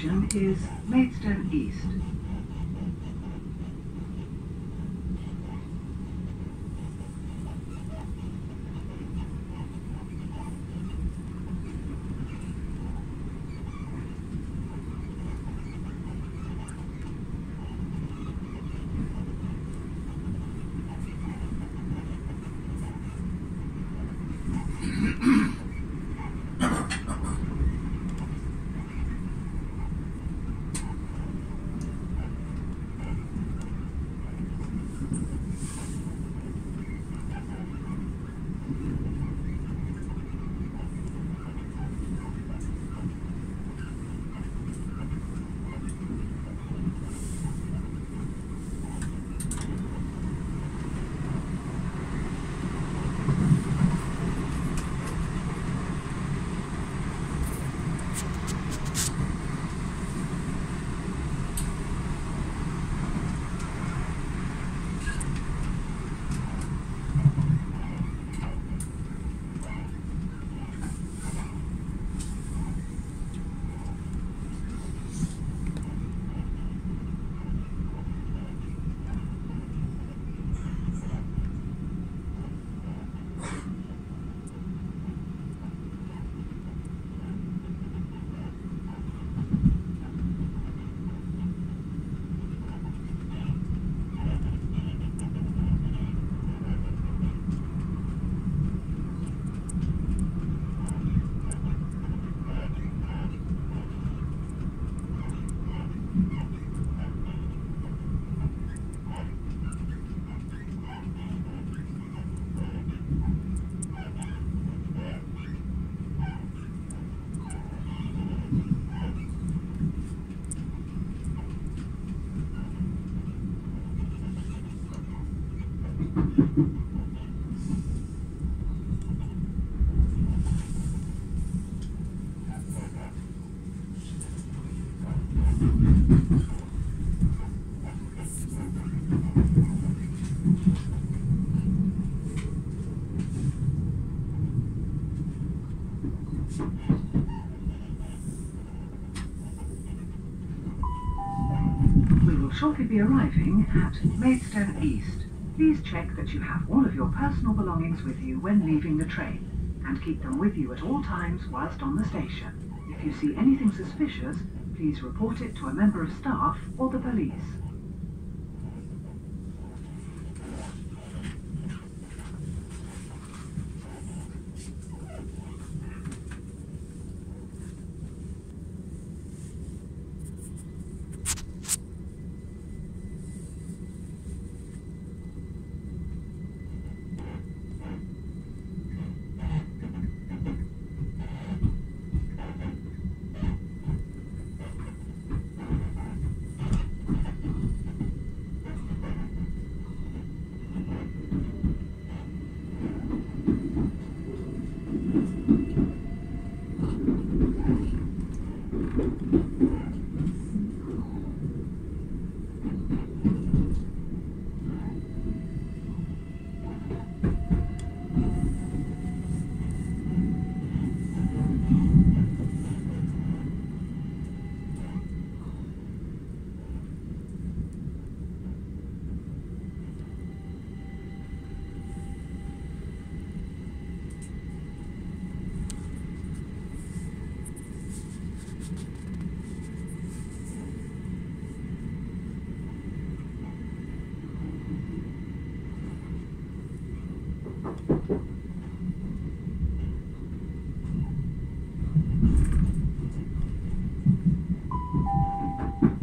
station is Maidstone East. We will shortly be arriving at Maidstone East. Please check that you have all of your personal belongings with you when leaving the train and keep them with you at all times whilst on the station. If you see anything suspicious, please report it to a member of staff or the police.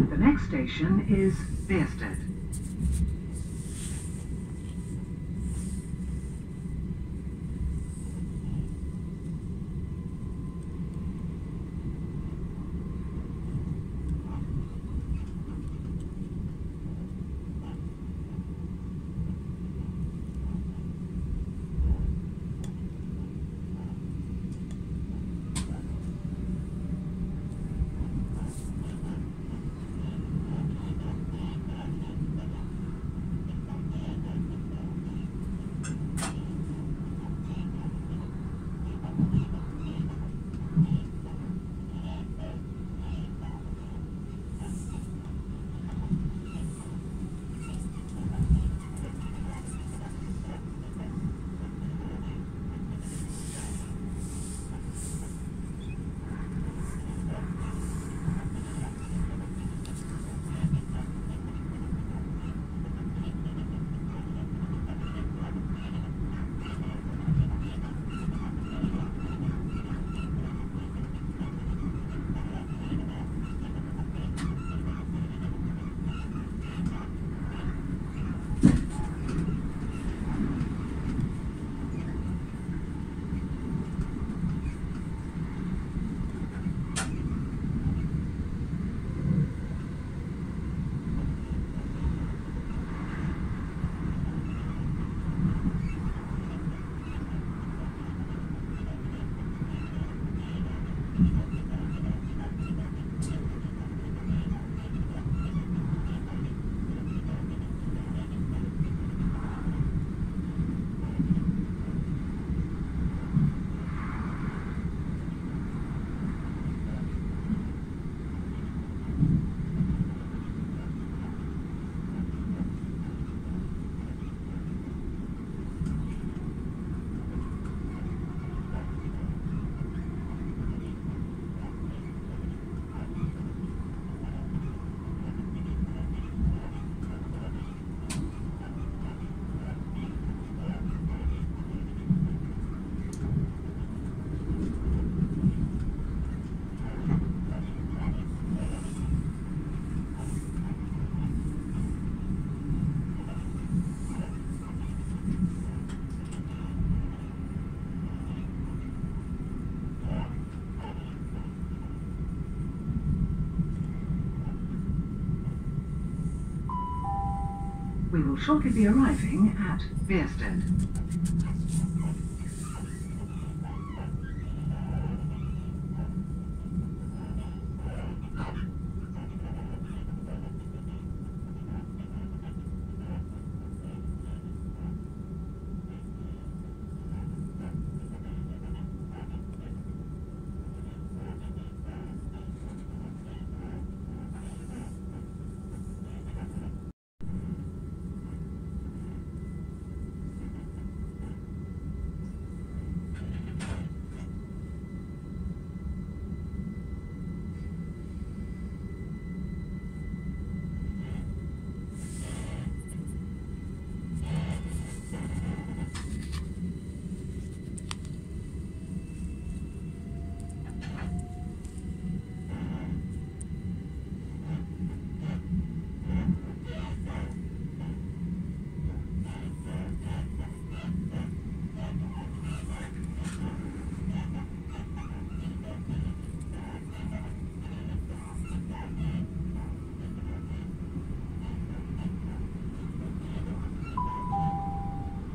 The next station is Bearsted. We will shortly be arriving at Bearsted.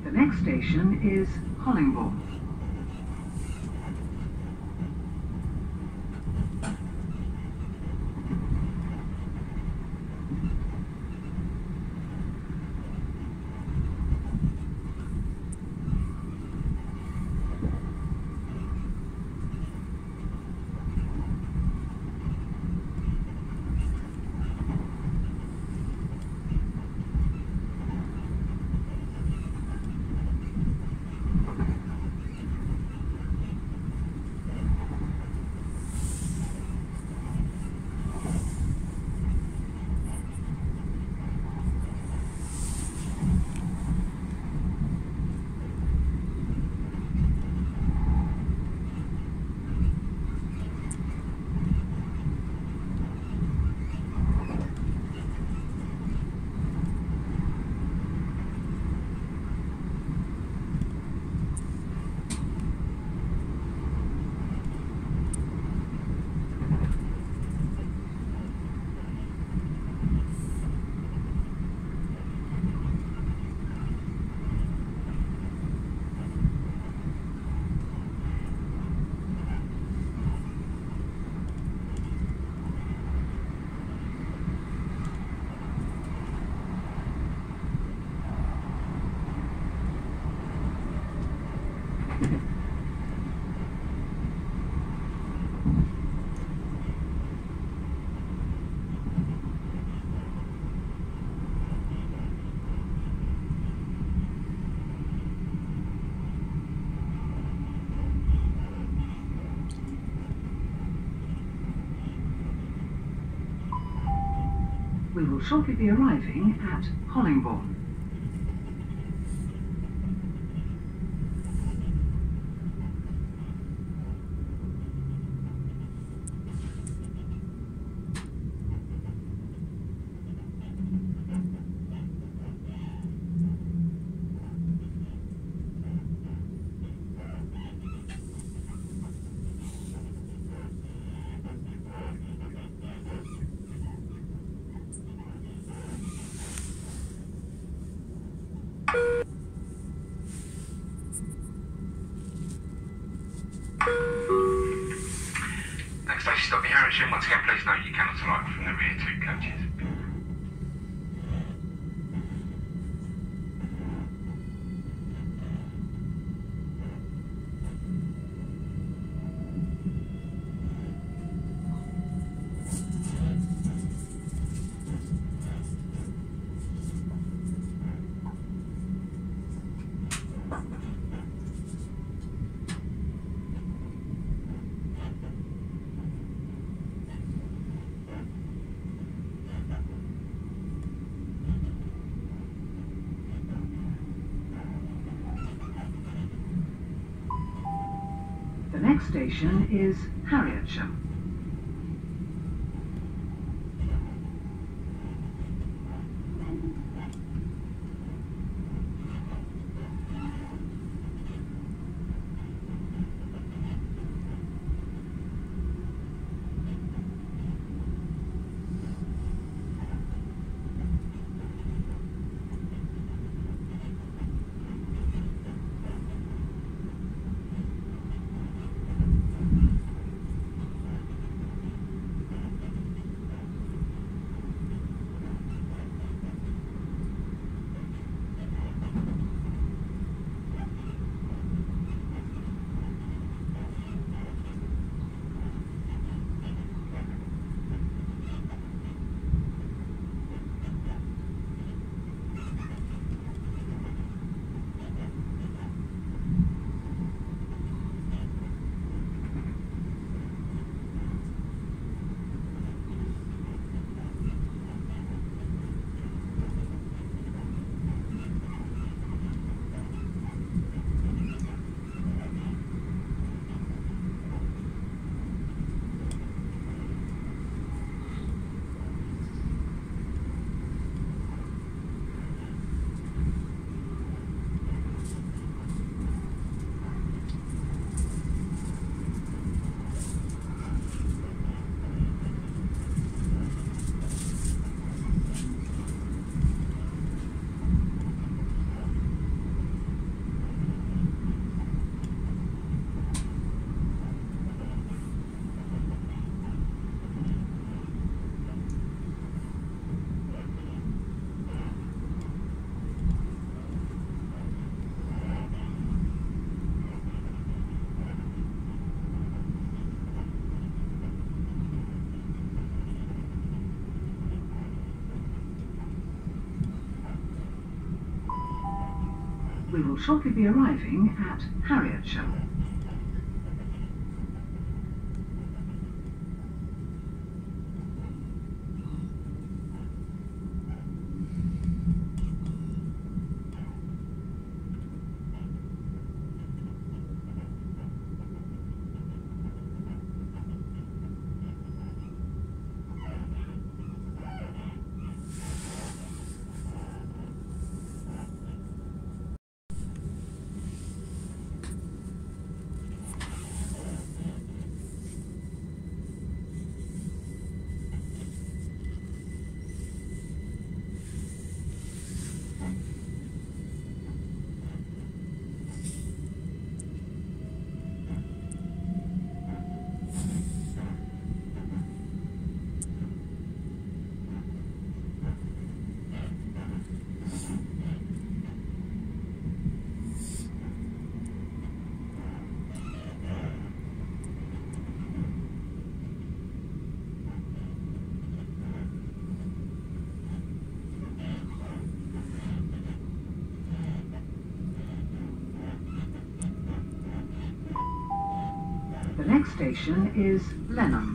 The next station is Hollingbourne. We will shortly be arriving at Hollingbourne. Stop once again, please note you cannot alight from the rear two coaches. The next station is Harrietsham. Will shortly be arriving at. The next station is Lenham.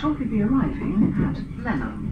Shortly be arriving at Lenham.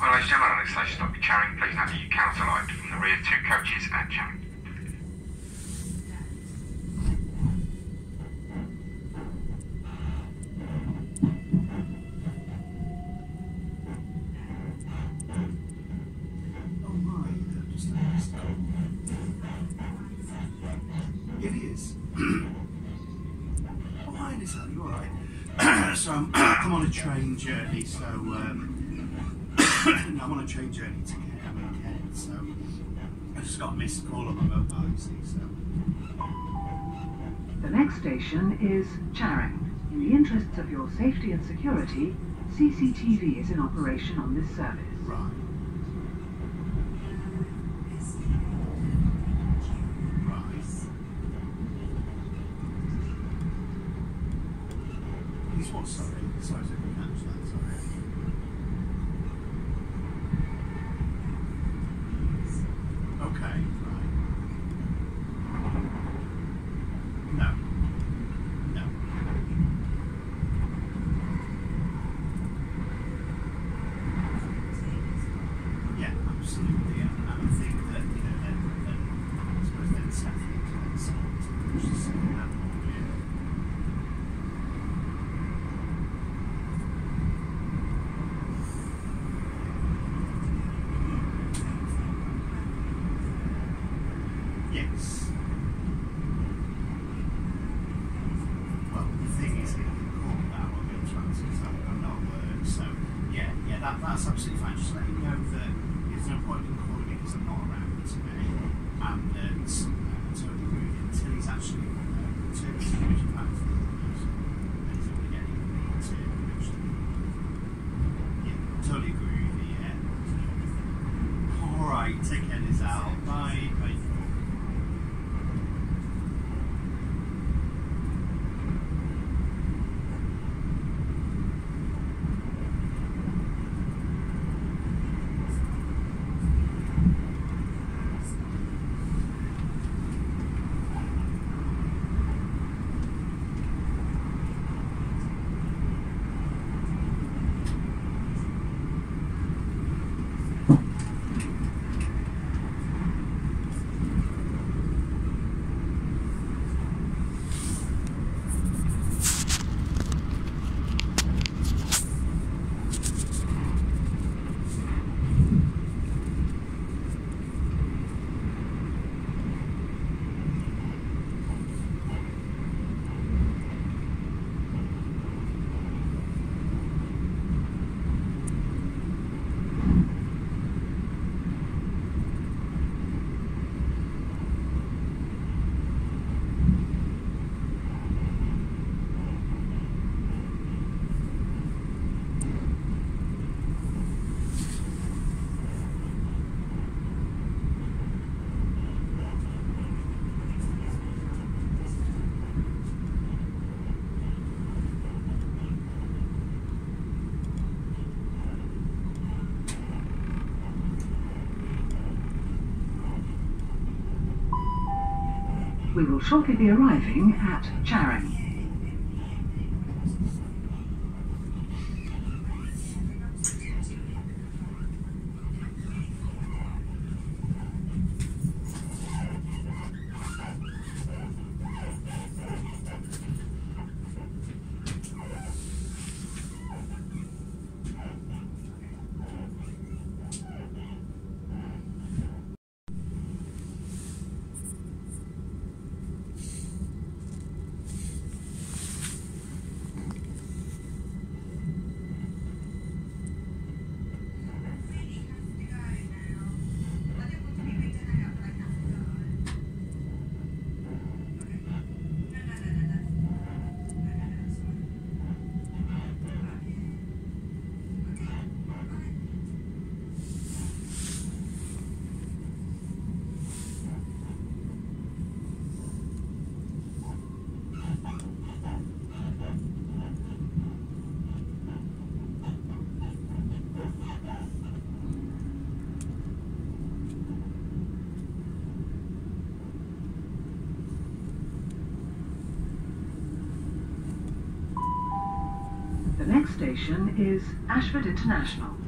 Well, ladies and stop at Charing, please that you cannot alight from the rear two coaches at Charing. My, just a missed call. It is. oh, hi, Nissa, you alright? so I'm, I'm on a train journey, so um, I'm on a train journey to I'm in Kent, so I just got a missed call on my mobile, you see, so. The next station is Charing. In the interests of your safety and security, CCTV is in operation on this service. Right. We will shortly be arriving at Charing. Station is Ashford International.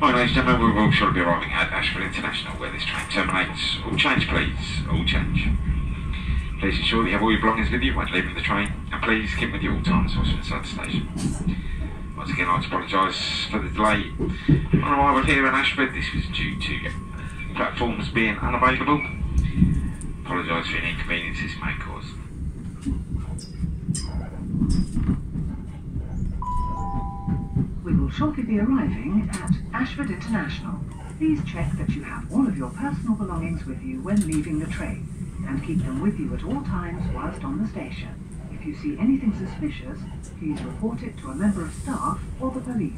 Hi, ladies and gentlemen, we will all short to be arriving at Ashford International where this train terminates. All change, please. All change. Please ensure that you have all your belongings with you when leaving the train, and please keep with you all times whilst inside the station. Once again, I'd like to apologise for the delay on arrival here in Ashford. This was due to platforms being unavailable. Apologise for any inconveniences may cause. We will shortly be arriving at Ashford International. Please check that you have all of your personal belongings with you when leaving the train and keep them with you at all times whilst on the station. If you see anything suspicious, please report it to a member of staff or the police.